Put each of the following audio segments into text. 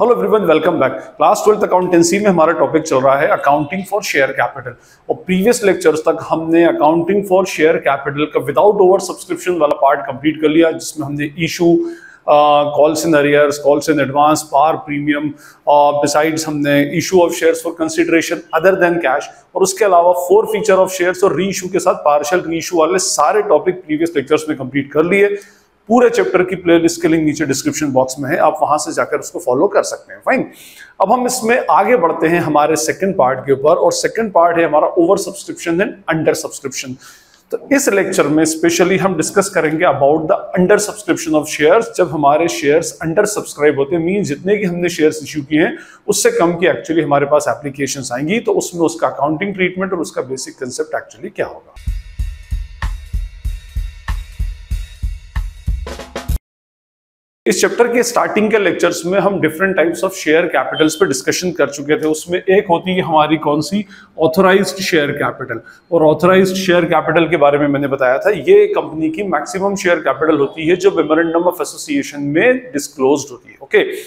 Hello everyone welcome back class twelfth accountancy में हमारा topic चल रहा है अकाउंटिंग फॉर शेयर कैपिटल और प्रीवियस लेक्चर्स तक हमने अकाउंटिंग फॉर शेयर कैपिटल का विदाउट ओवर सब्सक्रिप्शन वाला पार्ट कंप्लीट कर लिया, जिसमें हमने issue calls in arrears calls in advance par premium besides हमने issue of shares for consideration other than cash और उसके अलावा फोर फीचर ऑफ़ शेयर्स और री इशू के साथ पार्शल री इशू वाले सारे टॉपिक प्रीवियस लेक्चर्स में कंप्लीट कर लिए। पूरे चैप्टर की प्लेलिस्ट के लिंक नीचे डिस्क्रिप्शन बॉक्स में है, आप वहाँ से जाकर उसको फॉलो कर सकते हैं फाइन अब हम इसमें आगे बढ़ते हैं हमारे सेकंड पार्ट के ऊपर, और सेकंड पार्ट है हमारा over subscription and under subscription तो इस लेक्चर में स्पेशली हम डिस्कस करेंगे about the under subscription of shares जब हमारे शेयर्स अंडर सब्सक्राइब होते हैं मीन जितने की हमने शेयर्स इशू किए हैं, उससे कम की एक्चुअली हमारे पास एप्लीकेशन आएँगी तो उसमें उसका अकाउंटिंग ट्रीटमेंट और उसका बेसिक कंसेप्ट एक्चुअली क्या होगा? इस चैप्टर के स्टार्टिंग के लेक्चर्स में हम different types of share capitals पे डिस्कशन कर चुके थे। उसमें एक होती है हमारी कौन सी? ऑथोराइज्ड शेयर कैपिटल और ऑथोराइज्ड शेयर कैपिटल के बारे में मैंने बताया था, ये कंपनी की मैक्सिमम शेयर कैपिटल होती है जो मेमोरेंडम ऑफ़ एसोसिएशन में डिस्क्लोज होती है ओके okay?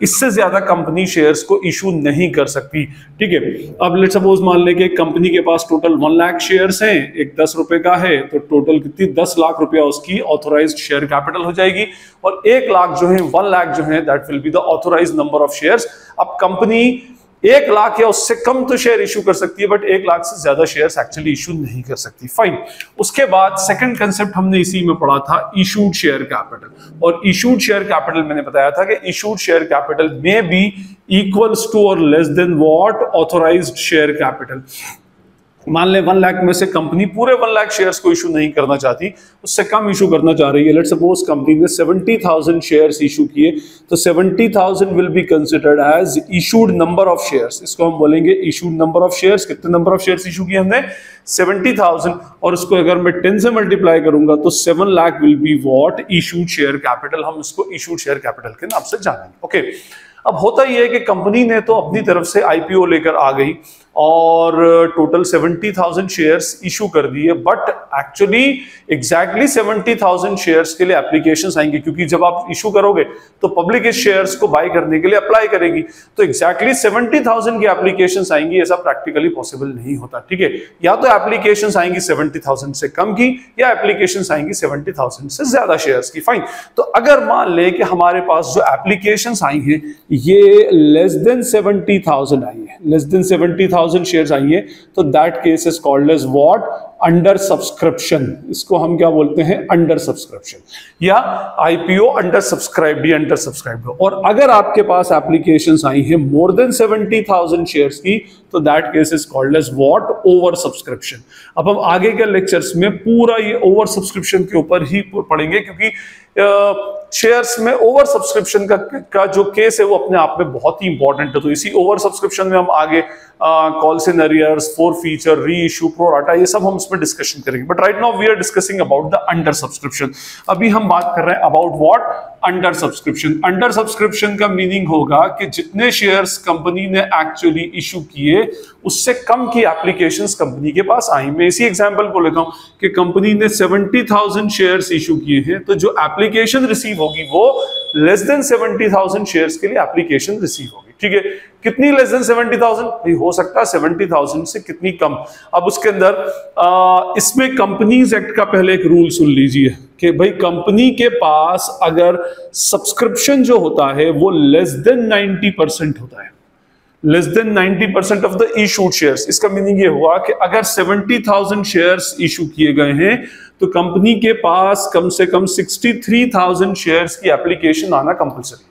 इससे ज़्यादा कंपनी शेयर्स को इशू नहीं कर सकती। ठीक है? अब लेट सपोज़ मान ले कि कंपनी के पास टोटल वन लाख शेयर्स हैं, एक दस रुपए का है तो टोटल कितनी? दस लाख रुपया उसकी ऑथोराइज शेयर कैपिटल हो जाएगी और एक लाख जो है वन लाख जो है that will be the authorise number of share अब कंपनी एक लाख या उससे कम तो शेयर इशू कर सकती है बट एक लाख से ज़्यादा शेयर एक्चुअली इशू नहीं कर सकती। फाइन उसके बाद सेकंड कंसेप्ट हमने इसी में पढ़ा था इशूड शेयर कैपिटल और इशूड शेयर कैपिटल मैंने बताया था कि इशूड शेयर कैपिटल में बी इक्वल्स टू और less than what authorise share capital मान लें वन लाख में से कंपनी पूरे वन लाख शेयर्स को इशू नहीं करना चाहती, उससे कम इशू करना चाह रही है। लेट सपोज़ कंपनी ने सेवेंटी थाउज़ेंड शेयर्स इशू किए तो seventy thousand will be considered as issued number of shares इसको हम बोलेंगे इशूड नंबर ऑफ़ शेयर्स कितने नंबर ऑफ़ शेयर्स इशू किए हमने? सेवेंटी थाउज़ेंड और इसको अगर मैं टेन से मल्टीप्लाई करूँगा तो seven lakh will be what issued share capital हम इसको इशूड शेयर कैपिटल के नाम से जानेंगे। ओके. अब होता यह है कि कंपनी ने तो अपनी तरफ़ से आईपीओ लेकर आ गई। और total seventy thousand shares issue कर दिए but actually exactly seventy thousand shares के लिए एप्लीकेशन आएँगे, क्योंकि जब आप इशू करोगे तो पब्लिक इस शेयर्स को बाय करने के लिए अप्लाई करेगी। तो एग्जैक्टली सेवेंटी थाउज़ेंड की एप्लीकेशन आएँगी, ऐसा प्रैक्टिकली पॉसिबल नहीं होता, ठीक है? या तो एप्लीकेशन आएँगी सेवेंटी थाउज़ेंड से कम की, या एप्लीकेशन आएँगी सेवेंटी थाउज़ेंड से ज़्यादा शेयर्स की फाइन तो अगर मान ले कि हमारे पास जो एप्लीकेशन आई हैं, ये लेस देन सेवेंटी थाउज़ेंड आई है लेस देन सेवेंटी शेयर आई है तो that case is called as what under subscription इसको हम क्या बोलते हैं? अंडर सब्सक्रिप्शन या IPO under subscribe under subscribe और अगर आपके पास एप्लीकेशंस आई हैं more than seventy thousand shares की तो that case is called as what over subscription अब हम आगे के लेक्चर्स में पूरा ये ओवर सब्सक्रिप्शन के ऊपर ही पढ़ेंगे क्योंकि शेयर्स में ओवर सब्सक्रिप्शन का, का जो केस है वो अपने आप में बहुत ही इंपॉर्टेंट है। तो इसी ओवर सब्सक्रिप्शन में हम आगे calls in arrears forfeiture reissue pro rata ये सब हम इसमें डिस्कशन करेंगे। But right now we are discussing about the under subscription अभी हम बात कर रहे हैं about what under subscription under subscription का मीनिंग होगा कि जितने शेयर्स कंपनी ने एक्चुअली इशू किए उससे कम की एप्लीकेशंस कंपनी के पास आई मैं इसी एग्जांपल को लेता हूँ कि कंपनी ने 70,000 शेयर्स इशू किए हैं तो जो एप्लीकेशन रिसीव होगी वो लेस देन 70,000 शेयर्स के लिए एप्लीकेशन रिसीव होगी। ठीक है? कितनी लेस देन 70,000 हो सकता है 70,000 से कितनी कम। अब उसके अंदर इसमें कंपनीज़ एक्ट का पहले एक रूल सुन लीजिए कि भाई कंपनी के पास अगर सब्सक्रिप्शन जो होता है वो लेस देन 90 परसेंट होता है। Less than 90 percent of the issued shares इसका मीनिंग ये हुआ कि अगर 70,000 शेयर्स इशू किए गए हैं तो कंपनी के पास कम से कम 63,000 शेयर्स की एप्लीकेशन आना कंपलसरी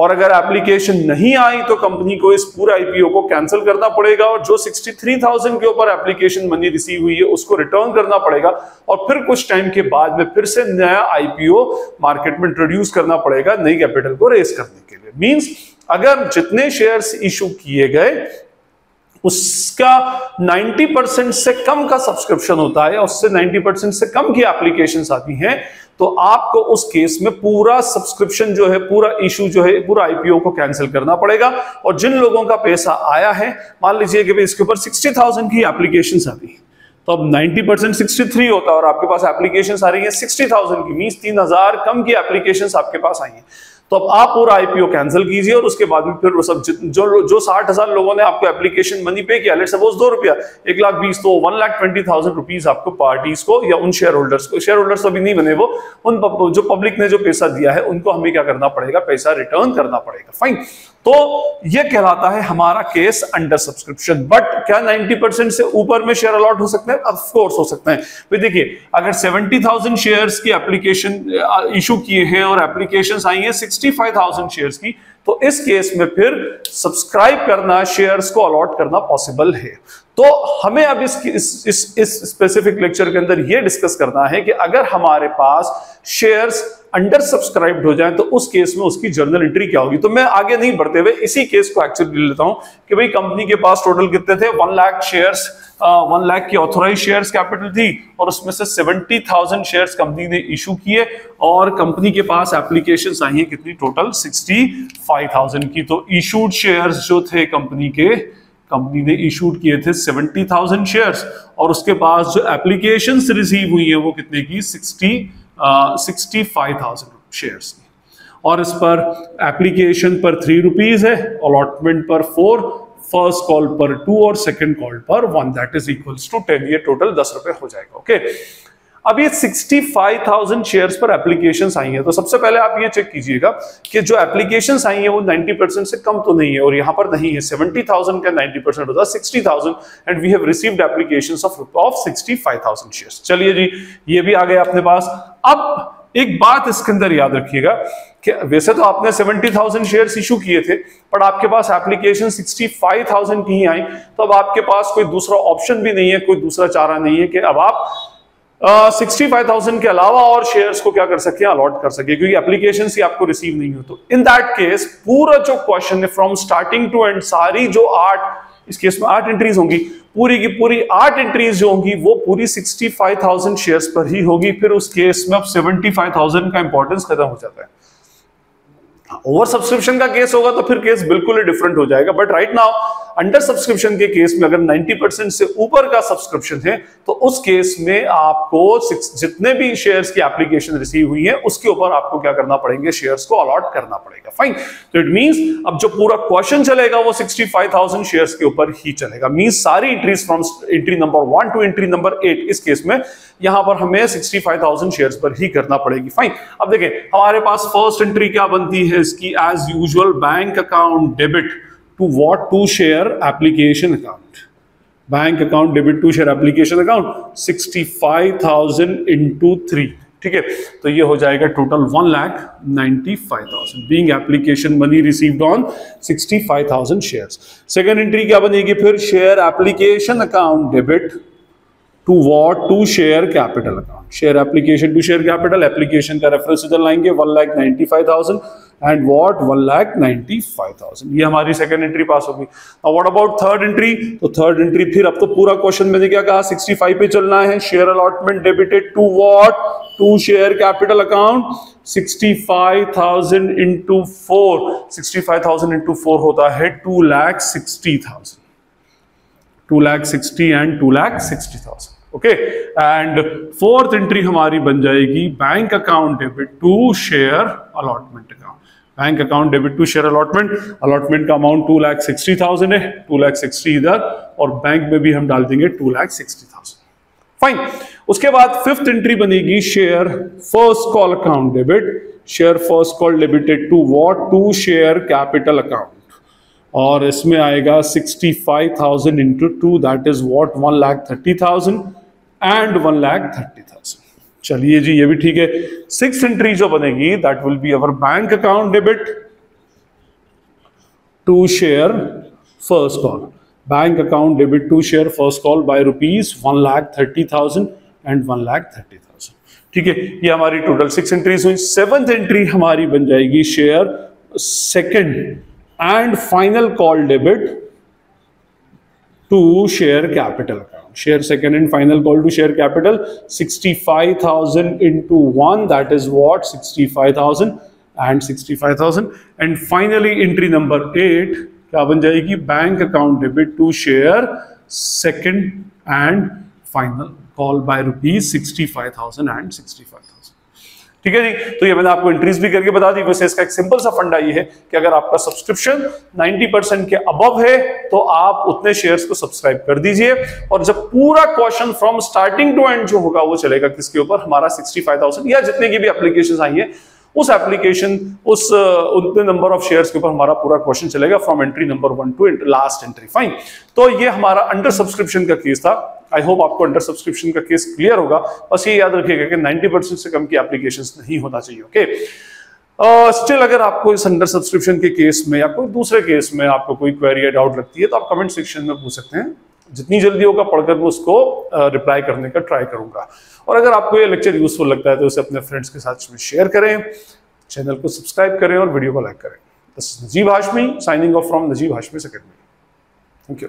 और अगर एप्लीकेशन नहीं आई तो कंपनी को इस पूरे आईपीओ को कैंसिल करना पड़ेगा और जो 63,000 के ऊपर एप्लीकेशन मनी रिसीव हुई है उसको रिटर्न करना पड़ेगा और फिर कुछ टाइम के बाद में फिर से नया आईपीओ मार्केट में इंट्रोड्यूस करना पड़ेगा नई कैपिटल को रेस करने के लिए। मीन्स अगर जितने शेयर्स इशू किए गए उसका 90 परसेंट से कम का सब्सक्रिप्शन होता है उससे 90 परसेंट से कम की एप्लीकेशंस आती हैं तो आपको उस केस में पूरा सब्सक्रिप्शन जो है पूरा इशू जो है पूरा आईपीओ को कैंसिल करना पड़ेगा। और जिन लोगों का पैसा आया है मान लीजिए कि इसके ऊपर 60,000 की एप्लीकेशन आती है तो अब 90 परसेंट सिक्सटी होता है और आपके पास एप्लीकेशन आ रही है 60,000 की मीन तीन हज़ार कम की एप्लीकेशन आपके पास आई है। तो अब आप पूरा आईपीओ कैंसिल कीजिए और उसके बाद में फिर वो सब जो जो साठ हज़ार लोगों ने आपको एप्लीकेशन मनी पे किया लेट सपोज़ दो रुपया, एक लाख बीस तो one lakh twenty thousand rupees आपको पार्टीज़ को या उन शेयर होल्डर्स को। शेयर होल्डर्स अभी नहीं बने वो। उन जो पब्लिक ने जो पैसा दिया है, उनको हमें क्या करना पड़ेगा? पैसा रिटर्न करना पड़ेगा। फाइन तो ये कहलाता है हमारा केस अंडर सब्सक्रिप्शन बट क्या 90 परसेंट से ऊपर में शेयर अलॉट हो सकते हैं? ऑफ़ कोर्स हो सकते हैं. भाई देखिए अगर 70,000 शेयर्स की एप्लीकेशन इशू किए हैं और एप्लीकेशंस आई हैं 65,000 शेयर्स की तो इस केस में फिर सब्सक्राइब करना शेयर्स को अलॉट करना पॉसिबल है. तो हमें अब इस इस, इस स्पेसिफिक लेक्चर के अंदर यह डिस्कस करना है कि अगर हमारे पास शेयर्स अंडर सब्सक्राइब्ड हो जाए तो उस केस में उसकी जर्नल एंट्री क्या होगी? तो मैं आगे नहीं बढ़ते हुए इसी केस को एक्चुअली लेता हूँ कि भाई कंपनी के पास टोटल कितने थे? One lakh shares one lakh की ऑथोराइज शेयर्स कैपिटल थी और उसमें से सेवेंटी थाउज़ेंड शेयर्स कंपनी ने इशू किए और कंपनी के पास एप्लीकेशन आई है कितनी? टोटल सिक्सटी फाइव थाउज़ेंड की। तो इशूड शेयर्स जो थे कंपनी के कंपनी ने इशूड किए थे सेवेंटी थाउज़ेंड शेयर्स और उसके पास जो एप्लीकेशन रिसीव हुई है वो कितने की? Sixty sixty five thousand shares की और इस पर एप्लीकेशन पर थ्री रुपीज़ है अलॉटमेंट पर फोर फ़र्स्ट कॉल पर टू और सेकंड कॉल पर one that is equals to ten ये टोटल दस रुपए हो जाएगा ओके okay? अब ये 65,000 शेयर्स पर एप्लीकेशंस आई हैं। तो सबसे पहले आप ये चेक कीजिएगा कि जो एप्लीकेशंस आई हैं वो 90 परसेंट से कम तो नहीं है और यहाँ पर नहीं है। 70,000 का 90 परसेंट होता है 60,000 and we have received applications of of 65,000 shares चलिए जी ये भी आ गए अपने पास। अब एक बात इसके अंदर याद रखिएगा कि वैसे तो आपने 70,000 शेयर्स इशू किए थे पर आपके पास एप्लीकेशन 65,000 की ही आई। तो अब आपके पास कोई दूसरा ऑप्शन भी नहीं है कोई दूसरा चारा नहीं है कि अब आप सिक्सटी फाइव थाउज़ेंड के अलावा और शेयर्स को क्या कर सके अलॉट कर सके, क्योंकि एप्लीकेशन ही आपको रिसीव नहीं हो तो। इन दैट केस पूरा जो क्वेश्चन है फ्रॉम स्टार्टिंग टू एंड सारी जो आठ, इस केस में आठ एंट्रीज होंगी, पूरी की पूरी आठ एंट्रीज जो होंगी, वो पूरी सिक्सटी फाइव थाउज़ेंड शेयर्स पर ही होगी, फिर उस केस में अब सेवेंटी फाइव थाउज़ेंड का इंपॉर्टेंस खत्म हो जाता है। ओवर सब्सक्रिप्शन का केस होगा तो फिर केस बिल्कुल ही डिफरेंट हो जाएगा but right now under subscription के केस में अगर 90 परसेंट से ऊपर का सब्सक्रिप्शन है तो उस केस में आपको जितने भी शेयर्स की एप्लीकेशन रिसीव हुई है उसके ऊपर आपको क्या करना पड़ेंगे? शेयर्स को अलॉट करना पड़ेगा। फाइन तो इट मींस अब जो पूरा क्वेश्चन चलेगा वो 65,000 शेयर्स के ऊपर ही चलेगा। मींस सारी entries from entry number one to entry number eight इस केस में यहाँ पर हमें 65,000 शेयर्स पर ही करना पड़ेगी। फाइन अब देखें हमारे पास फ़र्स्ट एंट्री क्या बनती है? इसकी as usual bank account debit to what to share application account. Bank account, debit to share application account 65000 into 3 ठीक है? तो ये हो जाएगा total one lakh ninety five thousand being application money received on sixty five thousand share second entry क्या बनेगी फिर? Share application account debit to what to share capital account share application to share capital application का reference इधर लाएँगे one lakh ninety five thousand and what one lakh ninety five thousand ये हमारी second entry pass होगी. अब what about third entry तो third entry फिर अब तो पूरा क्वेश्चन मैंने क्या कहा? 65 पे चलना है share allotment debited to what to share capital account 65,000 into 4 65,000 into 4 होता है two lakh sixty thousand two lakh sixty and two lakh sixty thousand okay and fourth entry हमारी बन जाएगी bank account debit to share allotment account bank account debit to share allotment allotment का amount two lakh sixty thousand है. Two lakh sixty इधर. और bank में भी हम डाल देंगे two lakh sixty thousand fine उसके बाद फिफ्थ एंट्री बनेगी share first call account debit share first call debited to what to share capital account और इसमें आएगा sixty five thousand into two that is what one lakh thirty thousand and one lakh thirty thousand चलिए जी, ये भी ठीक है। Six entry जो बनेगी that will be our bank account debit to share first call bank account debit to share first call by rupees one lakh thirty thousand and one lakh thirty thousand ठीक है, ये हमारी total six entries हुई। Seventh entry हमारी बन जाएगी share second and final call debit to share capital account share second and final call to share capital 65,000 into 1 that is what 65,000 and 65,000 and finally entry number 8 क्या बन जाएगी bank account debit to share second and final call by rupees 65,000 and 65,000 ठीक है जी? तो ये मैंने आपको increase भी करके बता दी। वैसे इसका एक सिंपल सा फंडा ये है कि अगर आपका सब्सक्रिप्शन 90 परसेंट के अबव है तो आप उतने शेयर्स को सब्सक्राइब कर दीजिए। और जब पूरा question from starting to end जो होगा वो चलेगा किसके ऊपर? हमारा 65,000 या जितने की भी एप्लीकेशन आई है उस एप्लीकेशन उस उतने नंबर ऑफ़ शेयर्स के ऊपर हमारा पूरा क्वेश्चन चलेगा from entry number one to last entry fine तो ये हमारा अंडर सब्सक्रिप्शन का केस था। आई होप आपको अंडर सब्सक्रिप्शन का केस क्लियर होगा। बस ये याद रखिएगा कि 90 परसेंट से कम की एप्लीकेशन नहीं होना चाहिए ओके स्टिल uh, अगर आपको इस अंडर सब्सक्रिप्शन के केस में या कोई दूसरे केस में आपको कोई क्वेरी या डाउट लगती है तो आप कमेंट सेक्शन में पूछ सकते हैं। जितनी जल्दी होगा पढ़कर मैं उसको रिप्लाई करने का ट्राई करूँगा। और अगर आपको ये लेक्चर यूजफुल लगता है तो उसे अपने फ्रेंड्स के साथ शेयर करें चैनल को सब्सक्राइब करें और वीडियो को लाइक करें। Najeeb Hashmi signing off from Najeeb Hashmi secondary thank you